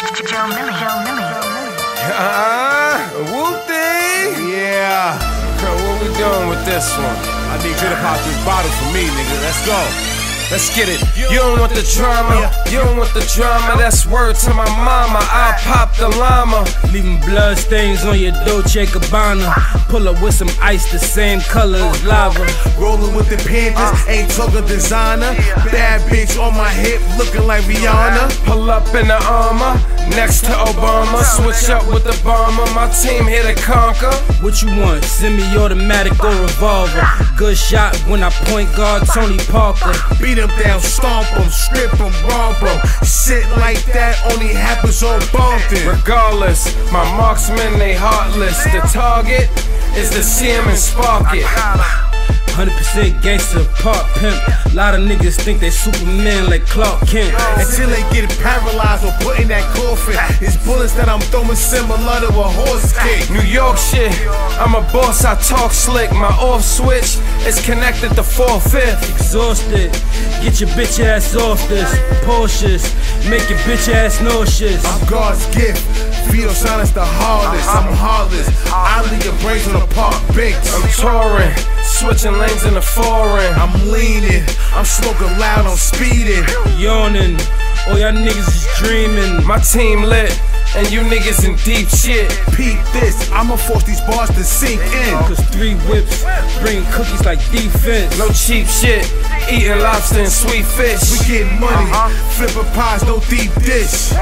Joe Millie. Joe Millie. Uh, whoop-dee. Yeah, What we doing with this one? I need you to pop this bottle for me, nigga. Let's go. Let's get it. You don't want the drama. You don't want the drama. That's word to my mama. I pop the llama. Leaving blood stains on your Dolce Gabbana. Pull up with some ice the same color as lava. Rolling with the Panthers, ain't talking designer. Bad bitch on my hip, looking like Rihanna. Pull up in the armor. Next to Obama. Switch up with the bomber. My team here to conquer. What you want? Semi-automatic or revolver? Good shot when I point guard Tony Parker. Beat him down, stomp him, strip him, romp him. Shit like that only happens on Bompton. Regardless, my marksmen they heartless. The target is to see him and spark it. 100% gangster, part pimp. A lot of niggas think they Superman like Clark Kent. Until they get paralyzed or put in that coffin. It's bullets that I'm throwing similar to a horse kick. New York shit, I'm a boss, I talk slick. My off switch is connected to 4 5th. Exhausted, get your bitch ass off this. Porsches, make your bitch ass nauseous. I'm God's gift. Fetal silence the hardest. I'm heartless. I leave your brains on a park bench. I'm touring, switching lanes in the foreign. I'm leaning. I'm smoking loud. I'm speeding. Yawning, all y'all niggas is dreaming. My team lit, and you niggas in deep shit. Peep this. I'ma force these bars to sink in. Cause three whips bring cookies like defense. No cheap shit, eating lobster and sweet fish. We getting money. Uh-huh. Flipping pies, no deep dish.